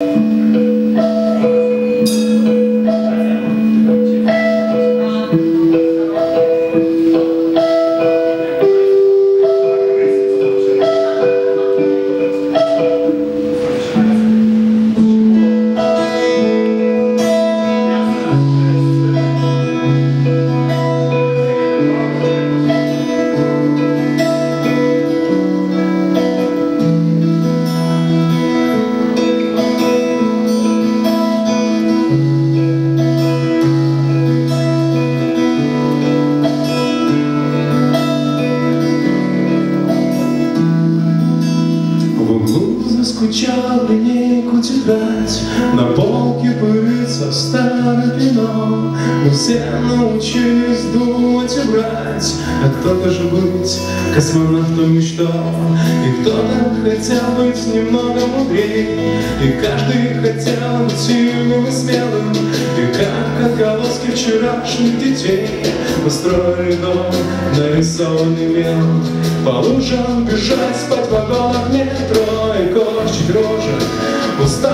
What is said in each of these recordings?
В углу заскучал линейку тетрадь На полке пылится старое вино Мы все научились думать и брать А кто-то же быть космонавтом мечтал И кто-то хотел быть немного мудрее И каждый хотел быть сильным и смелым. И как отголоски вчерашних детей Построили дом, нарисованный мелом По лужам бежать, в вагонах метро. И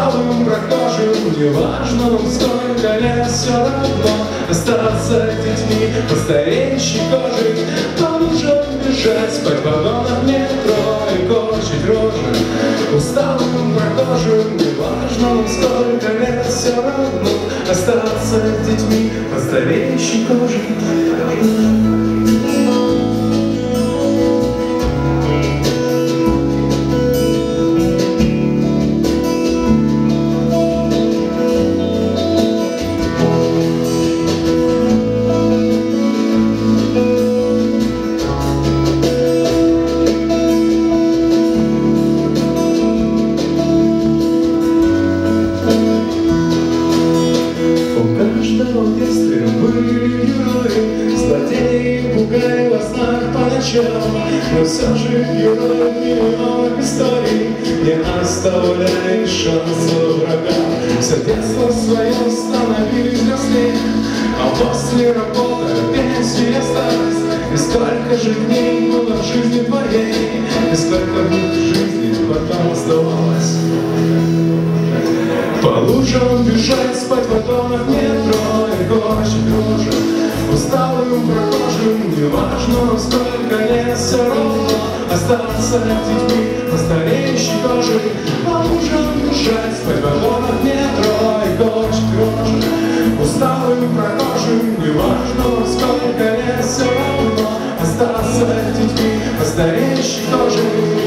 усталым прохожим Неважно сколько лет, все равно Остаться детьми, постарейшей кожей По лужам бежать, спать в вагонах метро И корчить рожи. Усталым прохожим Неважно сколько лет, все равно Остаться детьми, постарейшей кожей Злодеи, пугали во снах по ночам. Но все же герои миллионов историй Не оставляли шанса врагам. Все детство свое становились взрослее, А после работы пенсия старость. И сколько же дней было в жизни твоей, И сколько в жизни потом оставалось. По лужам бежать, спать в метро И корчить рожи усталым прохожим Не важно, сколько лет, все равно Остаться детьми на стареющей коже А ужин бежать в вагонах метро И кочек рожи усталым прохожим Не важно, сколько лет, все равно Остаться детьми на стареющей коже